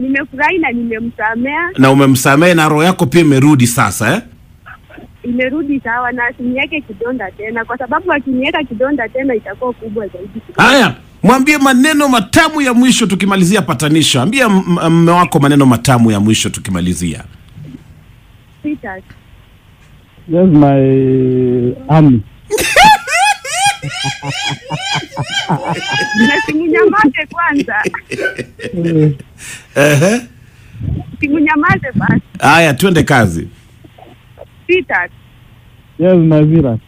Nimefurahi na nimemsamea, na umemsamea na roho yako pia imerudi sasa eh? imerudi sawa, na asiniweke kidonda tena, kwa sababu akiniweka kidonda tena itakuwa kubwa zaidi. Haya, mwambie maneno matamu ya mwisho tukimalizia patanisho. Ambia mme wako maneno matamu ya mwisho tukimalizia. Peter. Yes, my army. Na simunyamaze kwanza, Eh, Ehe. simunyamaze basi. Haya, twende kazi. Sita. Yes, my.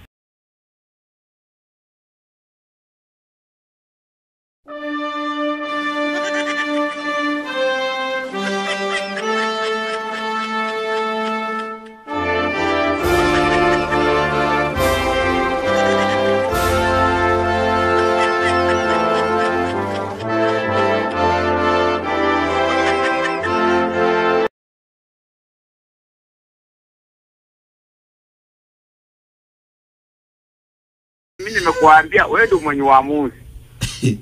Nimekuambia wewe ndio mwenye uamuzi.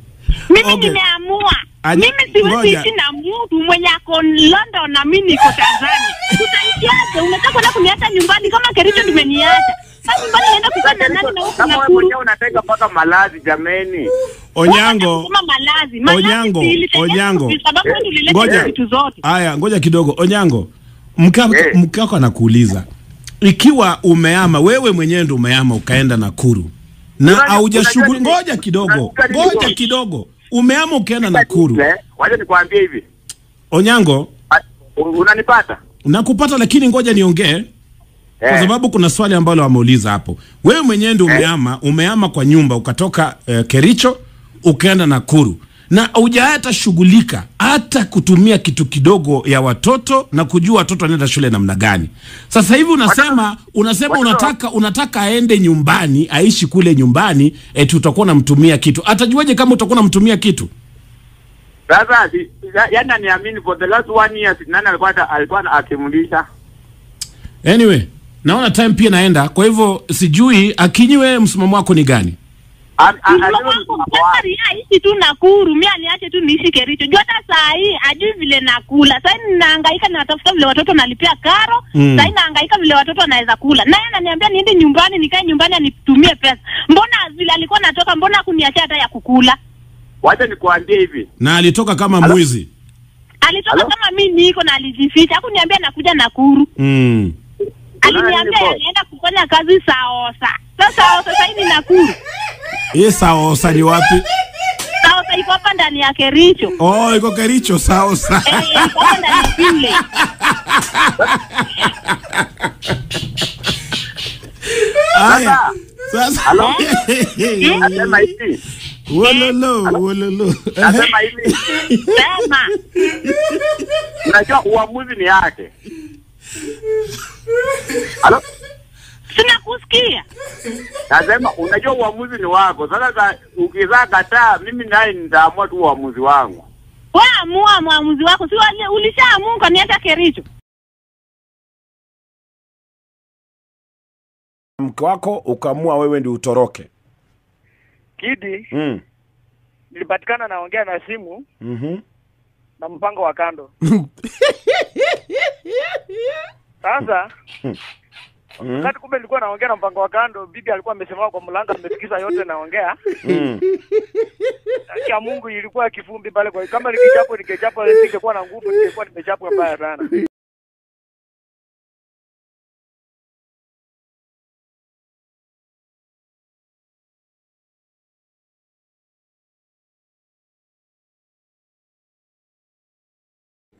Mimi Okay. nimeamua. Mimi siwezi ngoja. ishi na mtu mwenye ako London na mimi niko Tanzania. Utaishiaje? Unataka kwenda kuniacha nyumbani kama Kericho tumeniacha. Sasa nyumbani naenda kukaa na nani na huko na wewe Nakuru? mwenyewe unataka paka malazi jameni. Onyango, Kama malazi. Malazi Onyango, Onyango. sababu ndio ulileta Ngoja. vitu zote. haya, ngoja kidogo. Onyango, Mkako yeah. Eh. anakuuliza ikiwa umeama wewe mwenyewe ndio umeama ukaenda Nakuru na haujashughuli. Ngoja kidogo, ngoja kidogo, umeama ukienda Nakuru. kuru Wacha nikwambie hivi. Onyango, Ah, Unanipata? nakupata lakini ngoja niongee kwa Eh. sababu kuna swali ambalo wameuliza hapo. Wewe mwenyewe ndio umeama, umeama kwa nyumba ukatoka eh, Kericho ukaenda Nakuru na hujahata shughulika hata kutumia kitu kidogo ya watoto na kujua watoto wanaenda shule namna gani. Sasa hivi unasema unasema unataka unataka aende nyumbani aishi kule nyumbani eti utakuwa unamtumia kitu. Atajuaje kama utakuwa unamtumia kitu? Sasa yaani aniamini for the last one year nani alikuwa alikuwa akimlisha? Anyway, naona time pia naenda, kwa hivyo sijui akinyiwe, msimamo wako ni gani? Aishi tu Nakuru, mi aniache tu niishi Kericho. Juu hata saa hii ajui vile nakula. Saa hii natafuta vile watoto nalipia karo. Mm. Saa hii nahangaika vile watoto wanaweza kula. Naye ananiambia niende nyumbani nikae nyumbani anitumie pesa. Mbona vile alikuwa natoka mbona hakuniachia hata ya kukula? Wacha nikuambie hivi. Na alitoka kama mwizi. Alitoka Hello? kama mi niko na alijificha. Hakuniambia nakuja Nakuru. Mm. Aliniambia anaenda kufanya kazi Saosa. Sasa Saosa sasa hivi Nakuru. Hii saosa ni wapi? Saosa iko hapa ndani ya Kericho. Oh, iko Kericho saosa. Eh, iko hapa ndani ya shule. Aya. Sasa. Halo? Nasema hivi. Wololo, wololo. Nasema hivi. Sema. Unajua uamuzi ni yake. Halo? Sina kusikia. Nasema unajua uamuzi ni wako. Sasa za- ukizaa kataa, mimi naye nitaamua tu uamuzi wangu. Waamua amua mwamuzi wako. Si wali- ulishaamua ukaniacha Kericho. Mke wako ukaamua wewe ndi utoroke. Kidi Mm. nilipatikana naongea na simu Mhm. na mpango wa kando. Sasa wakati kumbe nilikuwa naongea na mpango wa kando, bibi alikuwa amesimama kwa mlango amesikiza yote naongea. Mm. Ya Mungu ilikuwa kifumbi pale, kwa kama nikichapo nikichapo ningekuwa na nguvu, ningekuwa nimechapwa mbaya sana.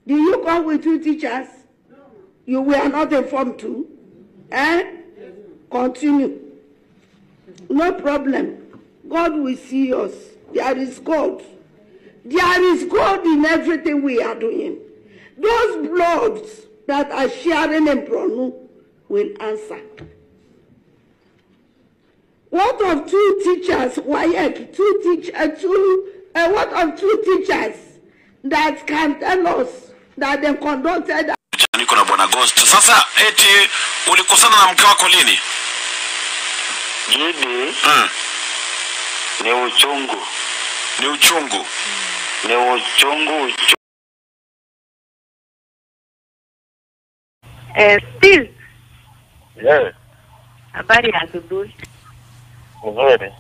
Do you come with two teachers? You were not informed too? Eh? Continue. No problem. God will see us. There is God. There is God in everything we are doing. Those bloods that are sharing in Bronu will answer. What of two teachers, Wayek, two teach, uh, two, uh, what of two teachers that can tell us that they conducted. Sasa ulikosana na mke wako lini? Jidi mm. ni uchungu, ni uchungu, hmm. ni uchungu, uchungu. Eh, Steve. Yeah. Habari ya asubuhi. Nzuri.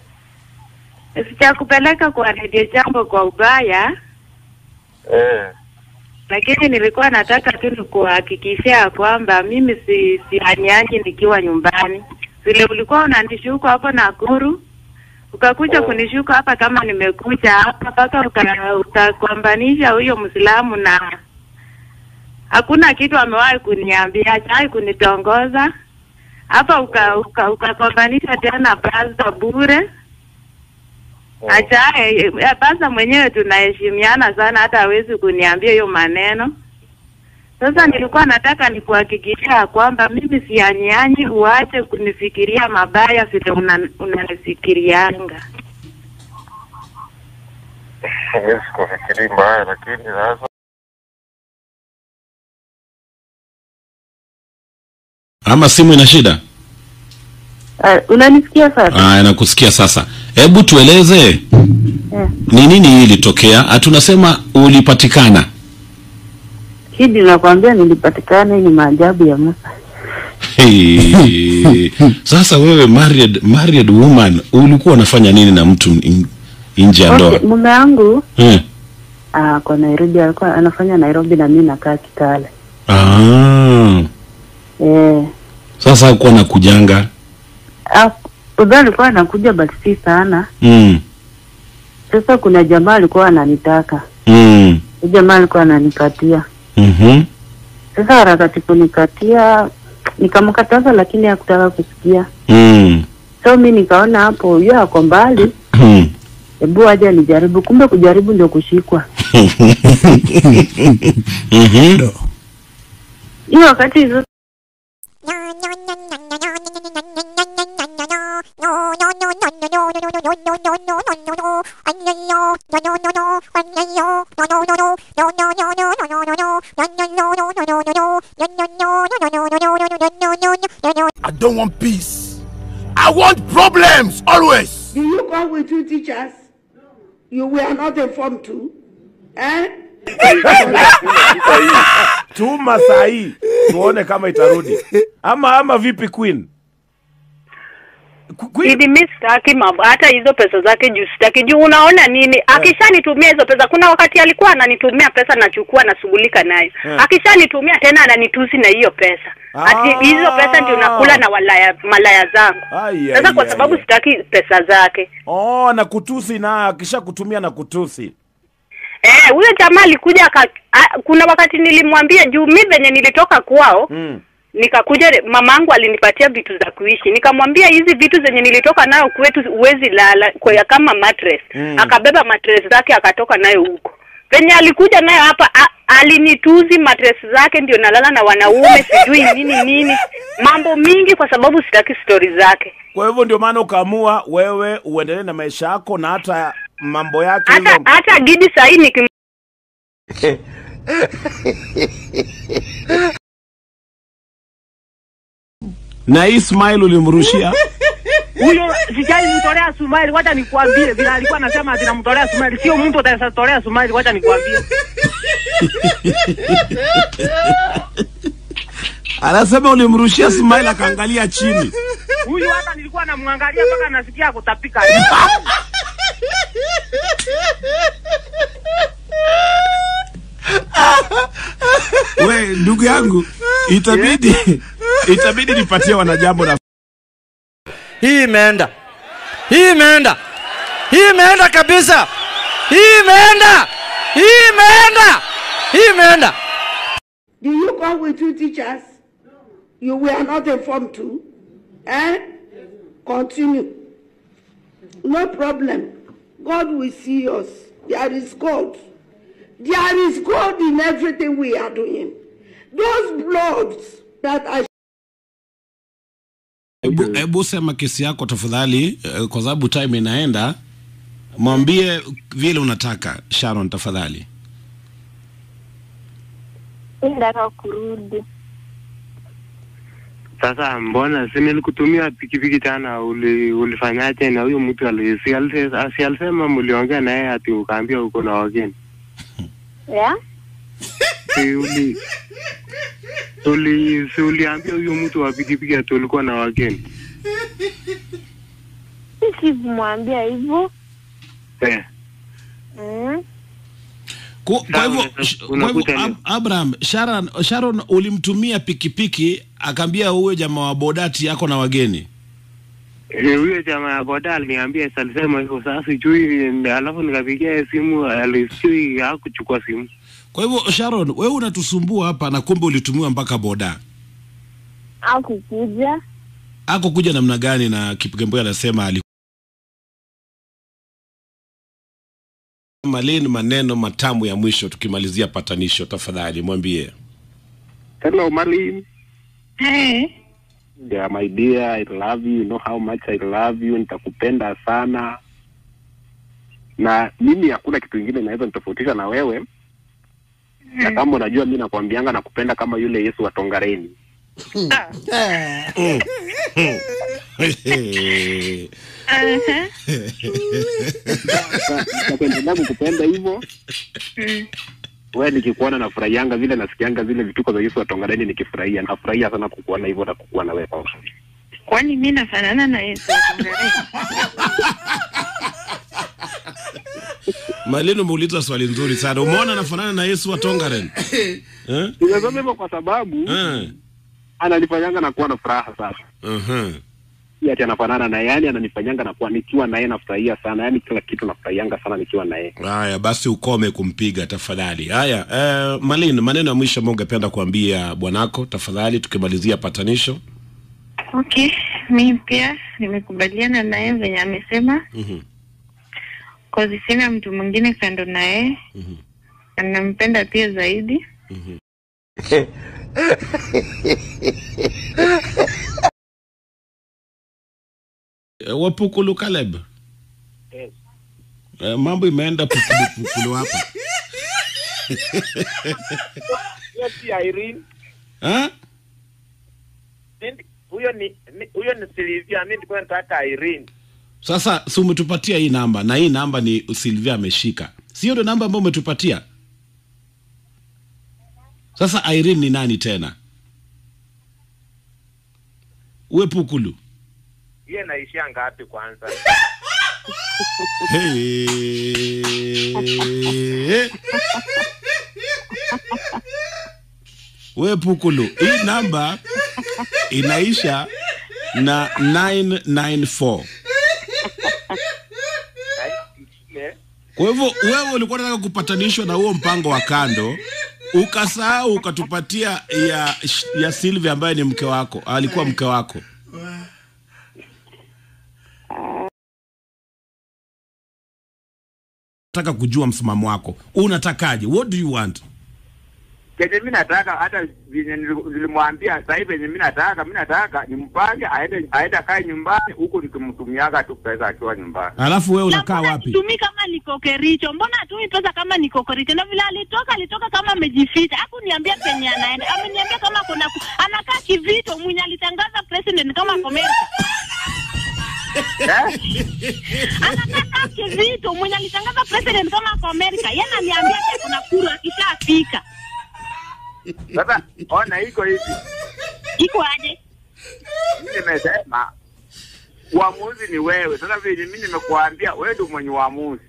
Sitakupeleka kwa redio jambo kwa ubaya. Eh lakini nilikuwa nataka tu nikuhakikishia kwamba mimi si sihanyangi nikiwa nyumbani. Vile ulikuwa unanishuka hapo Nakuru, ukakuja kunishuka hapa kama nimekuja hapa mpaka utakwambanisha ukakwambanisha huyo Mwislamu na hakuna kitu amewahi kuniambia, hajawahi kunitongoza. Hapa, ukakwambanisha uka uka tena pasta bure Achae basa mwenyewe tunaheshimiana sana, hata hawezi kuniambia hiyo maneno. Sasa nilikuwa nataka nikuhakikishia kwamba mimi sianyanyi, uache kunifikiria mabaya vile una- unanifikirianga. mimi kufikiri mbaya, lakini sasa ama simu ina shida Uh, unanisikia sasa? ah, nakusikia sasa hebu tueleze ni nini hii ilitokea hatunasema ulipatikana Hidi nakwambia nilipatikana, ni maajabu ya Musa. hey. sasa wewe married, married woman ulikuwa unafanya nini na mtu in- nje ya ndoa Okay, mume wangu eh. ah, kwa Nairobi alikuwa anafanya Nairobi na mimi nakaa Kitale. ah. Eh, sasa hakuwa nakujanga. ah, udhaa alikuwa anakuja but si sana. mm. Sasa kuna jamaa alikuwa ananitaka, Mm. jamaa alikuwa ananikatia Mm-hmm. Sasa harakati kunikatia, nikamkataza lakini hakutaka kusikia. Mm. So mi nikaona hapo huyo ako mbali, Mm. hebu aje nijaribu. Kumbe kujaribu ndio kushikwa. Mhm. Hiyo wakati hizo I don't want peace. I want problems always. Do you come with two teachers? You were not informed too? Eh? tuma sahii tuone kama itarudi ama ama vipi queen Sitaki mambo. Hata hizo pesa zake juu sitaki. Juu unaona nini? Akishanitumia hizo pesa kuna wakati alikuwa ananitumia pesa nachukua nashughulika nayo. Yeah. akishanitumia tena ananitusi na hiyo pesa. Ati hizo pesa ndio nakula na walaya, malaya zangu. Sasa kwa sababu sitaki pesa zake. Oh na kutusi na akisha kutumia na kutusi eh huyo jamaa alikuja kuna wakati nilimwambia juu mi venye nilitoka kwao mm. Nikakuja mamangu alinipatia vitu za kuishi. Nikamwambia hizi vitu zenye nilitoka nayo kwetu uwezi lala kwa kama mattress. Mm. akabeba mattress zake akatoka nayo huko. Venye alikuja nayo hapa a, alinituzi mattress zake ndio nalala na wanaume sijui nini nini. Mambo mingi kwa sababu sitaki stori zake. Kwa hivyo ndio maana ukaamua wewe uendelee na maisha yako na hata mambo yake hata hizo hata gidi sahii nikim na hii smile ulimrushia huyo sijai mtolea Sumaili, wacha nikuambie vile alikuwa anasema ati smile. Sumaili, sio mtu ataweza smile, Sumaili, wacha nikuambie. anasema ulimrushia smile akaangalia chini Huyu hata nilikuwa namwangalia mpaka nasikia kutapika. we ndugu yangu itabidi itabidi nipatie wanajambo na hii imeenda hii imeenda hii imeenda kabisa hii imeenda hii imeenda hii imeenda Do you come with two teachers? You were not informed too? Eh? Continue. No problem. God will see us. There is God. There is God in everything we are doing. Those bloods that are hebu hebu sema kesi yako tafadhali eh, kwa sababu time inaenda mwambie vile unataka sharon tafadhali Nataka kurudi. Sasa mbona si nilikutumia pikipiki tena, uli, ulifanyaje? Na huyo mtu si alisema mliongea naye ati ukaambia uko na wageni Yeah? si uli Uli, si uliambia huyo mtu wa pikipiki ati ulikuwa na wageni Sikumwambia hivyo. eh. Mm. Kwa, kwa hivyo kwa hivyo. Ab- Abraham Sharon, Sharon ulimtumia pikipiki akaambia huyo jamaa wa bodati yako na wageni. Eh, huyo jamaa ya boda aliniambia si alisema hivyo sasa sijui alafu nikapigia simu alisijui hakuchukua simu Kwa hivyo Sharon, wewe unatusumbua hapa na kumbe ulitumiwa mpaka boda. Hakukuja. Ako kuja namna gani na Kipkemboi anasema ali Malin, maneno matamu ya mwisho tukimalizia patanisho, tafadhali mwambie. hello Malin Hey. yeah, my dear I love you you know how much I love you nitakupenda sana na mimi hakuna kitu kingine naweza nitofautisha na wewe na kama unajua mi nakwambianga nakupenda kama yule Yesu wa Tongareni. Nakuendelea kukupenda hivyo. We nikikuona nafurahianga vile nasikianga vile vituko za Yesu wa Tongareni nikifurahia. Nafurahia sana kukuona hivo na kukuona wewe Kwani mi nafanana na Yesu wa Nazareti? Malin, umeuliza swali nzuri sana. Umeona anafanana na Yesu wa Tongaren? Eh? nimesema hivyo kwa sababu Eh. ananifanyanga na kuwa na furaha sasa Uh-huh. si ati anafanana na yani ananifanyanga na kuwa nikiwa naye nafurahia sana yani kila kitu nafurahianga sana nikiwa naye Haya basi, ukome kumpiga tafadhali. Haya eh, Malin, maneno ya mwisho ambayo ungependa kuambia bwanako tafadhali, tukimalizia patanisho. Okay, mimi pia nimekubaliana naye venye amesema, Mhm. Kozi sina mtu mwingine kando naye yeye, -hmm. Anampenda pia zaidi. mm -hmm. Wapukulu Caleb. uh, mambo imeenda pukulu pukulu hapa. Eh? Huyo ni ni- huyo ni Silvia, mimi nilikuwa nataka Irene. Sasa si umetupatia hii namba na hii namba ni Silvia ameshika, sio ndio namba ambayo umetupatia? Sasa Irene ni nani tena? Uwe Pukulu. ye naishia ngapi kwanza? Hey. We Pukulu, hii namba inaisha na 994. Kwa hivyo wewe ulikuwa unataka kupatanishwa na huo mpango wa kando, ukasahau ukatupatia ya ya Sylvia ambaye ni mke wako, alikuwa mke wako. Nataka kujua msimamo wako, unatakaje? What do you want? Kenye mimi nataka hata venye nilimwambia sahii hivi venye mimi nataka mimi nataka nimpange aende aende akae nyumbani huku nikimtumiaga tu pesa akiwa nyumbani. Alafu wewe unakaa wapi? tumi kama niko Kericho, mbona atumi pesa kama niko Kericho? Na vile alitoka alitoka kama amejificha, hakuniambia penye anaenda, ameniambia kama kuna ku- anakaa kivito, mwenye alitangaza president kama komeri Amerika. anakaa kivito, mwenye alitangaza president kama ako Amerika, yeye ananiambia kuna kura akishafika. Sasa ona iko hivi. Iko aje? Nimesema uamuzi ni wewe. Sasa vile mimi nimekuambia wewe ndio mwenye uamuzi.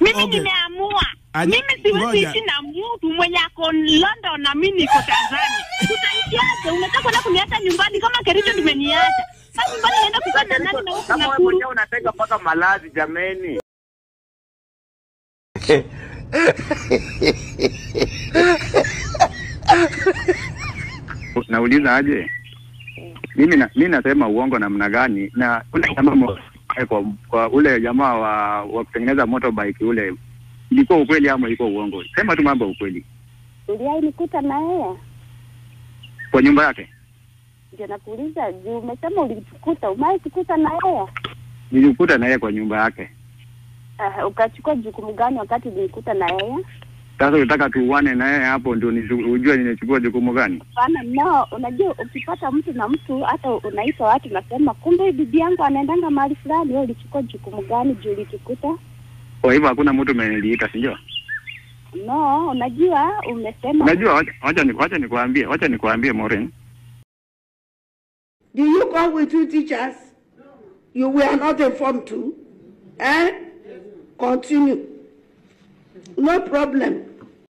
Mimi nimeamua. Aje- Mimi siwezi ishi na mtu mwenye ako London na mimi niko Tanzania. Tutaishiaje? Unataka kwenda kuniacha nyumbani kama Kericho nimeniacha. Sasa nyumbani naenda kukaa na nani na huko Kama wewe Nakuru? mwenyewe unateka mpaka malazi jameni. Nauliza aje? Mimi na, mimi nasema uongo namna gani? Na ule jamaa kwa, kwa ule jamaa wa, wa kutengeneza motorbike ule ilikuwa ukweli ama ilikuwa uongo? Sema tu mambo ya ukweli. Ndio nikuta na yeye? Kwa nyumba yake Ndio nakuuliza juu umesema ulikuta, umewahi kukuta na yeye? nilikuta na yeye kwa nyumba yake. Uh, ukachukua jukumu gani wakati ulikuta na yeye? Sasa unataka tuuane na yeye hapo ndio ujue nimechukua jukumu gani? Hapana, no, unajua ukipata mtu na mtu hata unaita watu nasema, kumbe bibi yangu anaendanga mahali fulani, wewe ulichukua jukumu gani juu ulikikuta? Kwa hivyo hakuna mtu mwenye sio? si ndio? No, unajua umesema Unajua, wacha- wacha ni- wacha nikuambie, wacha nikuambie Maureen. Do you come with two teachers? You were not informed too? Eh? Continue. No problem.